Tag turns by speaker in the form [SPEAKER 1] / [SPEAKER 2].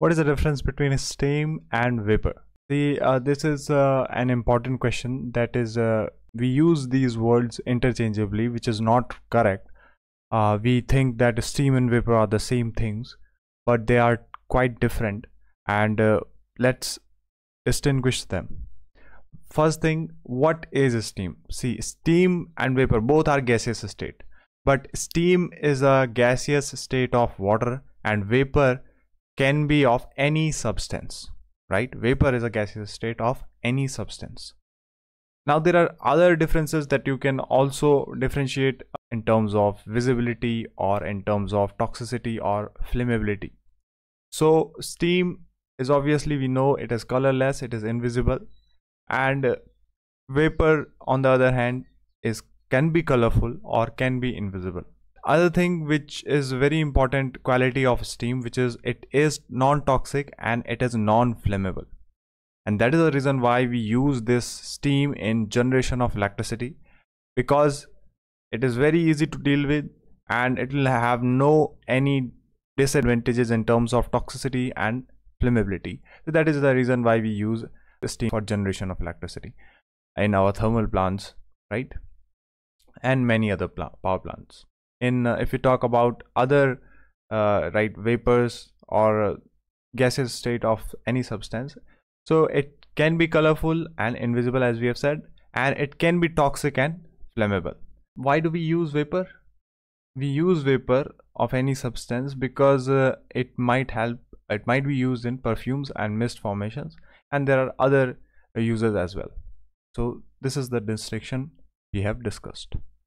[SPEAKER 1] what is the difference between steam and vapor? The uh, this is uh, an important question that is uh, we use these words interchangeably which is not correct. Uh, we think that steam and vapor are the same things but they are quite different and uh, let's distinguish them. First thing what is steam? See steam and vapor both are gaseous state but steam is a gaseous state of water and vapor can be of any substance right? Vapor is a gaseous state of any substance. Now there are other differences that you can also differentiate in terms of visibility or in terms of toxicity or flammability. So steam is obviously we know it is colorless it is invisible and vapor on the other hand is can be colorful or can be invisible other thing which is very important quality of steam which is it is non-toxic and it is non-flammable. And that is the reason why we use this steam in generation of electricity because it is very easy to deal with and it will have no any disadvantages in terms of toxicity and flammability. So that is the reason why we use steam for generation of electricity in our thermal plants right? And many other pl power plants in uh, if you talk about other uh, right vapors or gaseous state of any substance. So it can be colorful and invisible as we have said and it can be toxic and flammable. Why do we use vapor? We use vapor of any substance because uh, it might help it might be used in perfumes and mist formations and there are other uses as well. So this is the distinction we have discussed